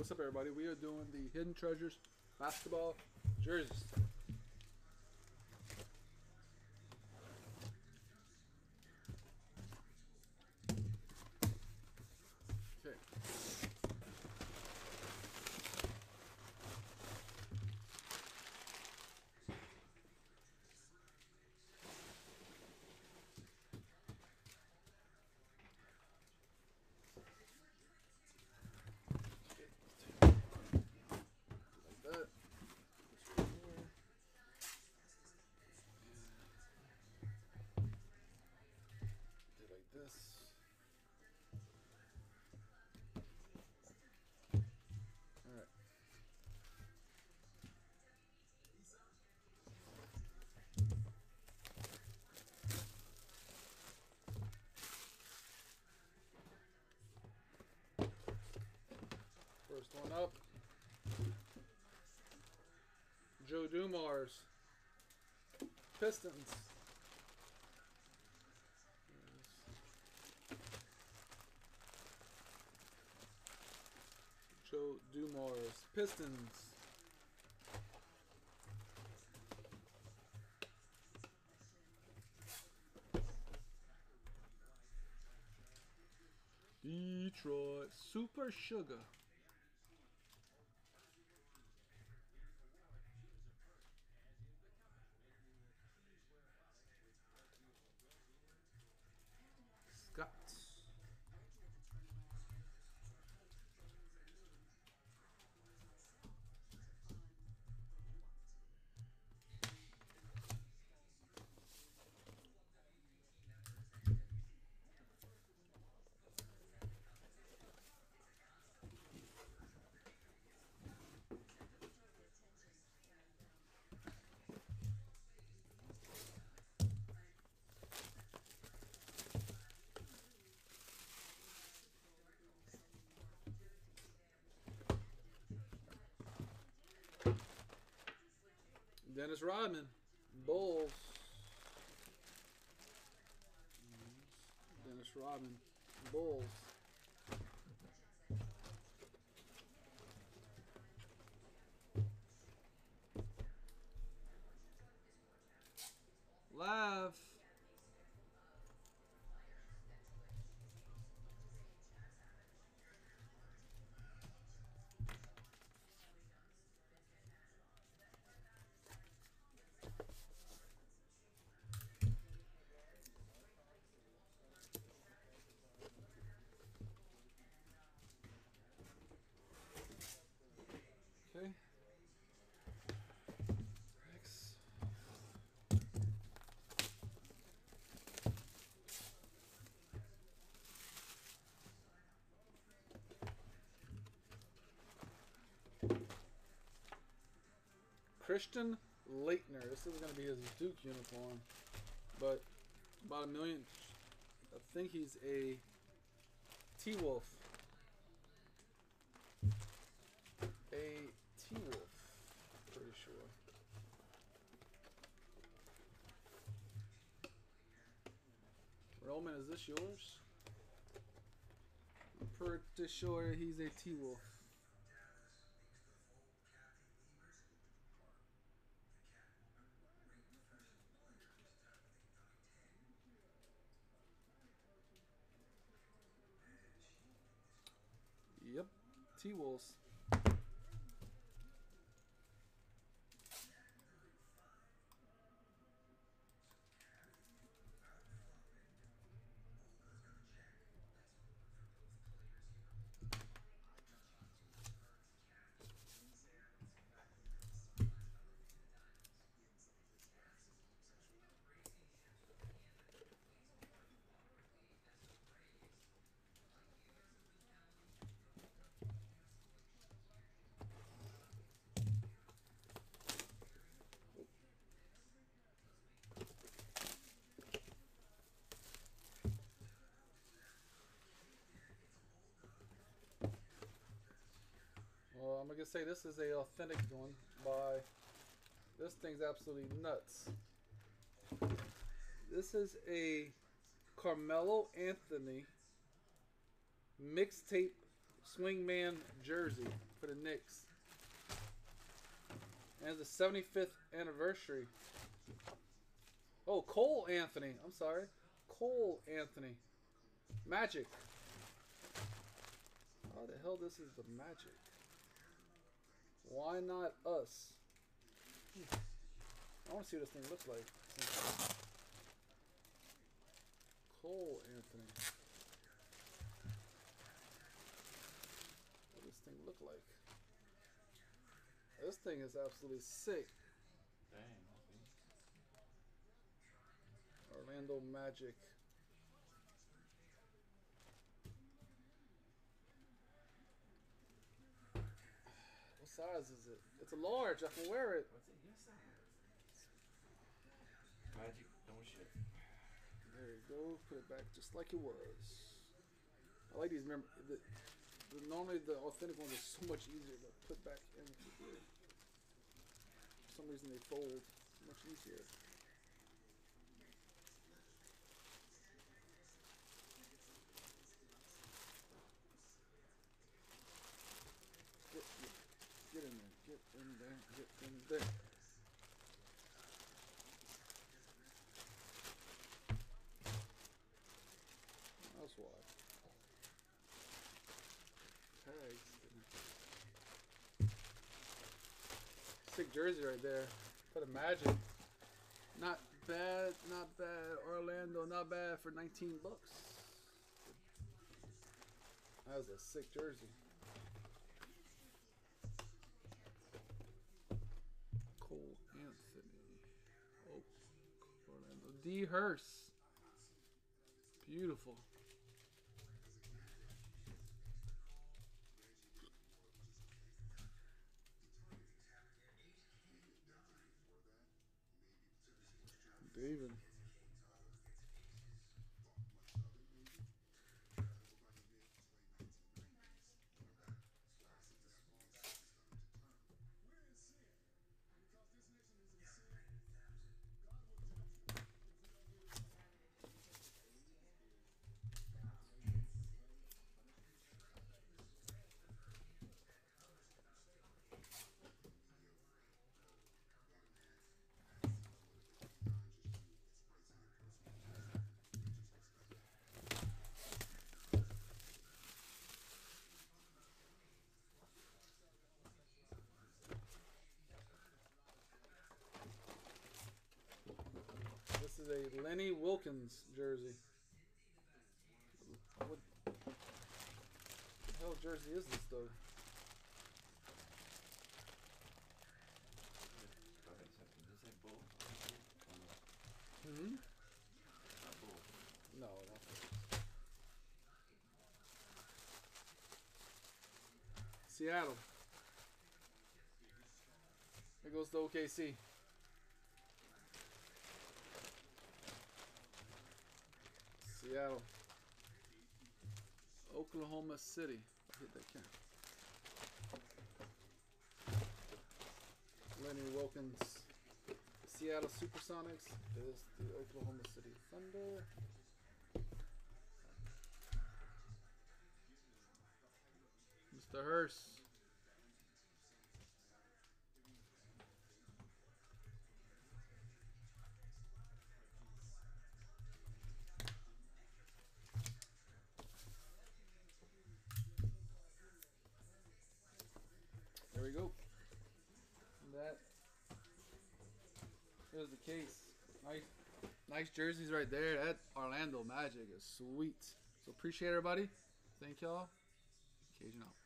What's up, everybody? We are doing the Hidden Treasures basketball jerseys. One up. Joe Dumars. Pistons. Joe Dumars. Pistons. Detroit Super Sugar. Dennis Rodman. Bulls. Dennis Rodman. Bulls. Live. Christian Laettner. This is going to be his Duke uniform, but about a million. I think he's a T Wolf. A T Wolf. Pretty sure. Roman, is this yours? I'm pretty sure he's a T Wolf. T Wolves. I'm gonna say this is a authentic one by. This thing's absolutely nuts. This is a Carmelo Anthony mixtape swingman jersey for the Knicks. And the 75th anniversary. Oh, Cole Anthony. I'm sorry. Cole Anthony. Magic. How the hell this is the magic? Why not us? I want to see what this thing looks like. Cole Anthony. What does this thing look like? This thing is absolutely sick. Dang. Orlando Magic. Size is it? It's a large. I can wear it. What's it? Yes, sir. Magic, don't shit. There you go. Put it back just like it was. I like these. Remember, the, the, normally the authentic ones are so much easier to put back in here. For some reason they fold much easier. Get, get, get in there. Get in there. Get in there. That's why. Tags. Jersey right there. The Magic. Not bad, not bad. Orlando, not bad for 19 bucks. That was a sick jersey. Cole Anthony. Oh, Orlando. D. Hurst. Beautiful. David. Is a Lenny Wilkens jersey. What the hell jersey is this though? Hmm? No, not Seattle. There goes the OKC. Seattle. Oklahoma City. I hit that camera. Lenny Wilkens. Seattle Supersonics is the Oklahoma City Thunder. Mr. Hurst. We go. That Here's the case. Nice, nice jerseys right there. That Orlando Magic is sweet. So appreciate everybody. Thank y'all. Cajun out.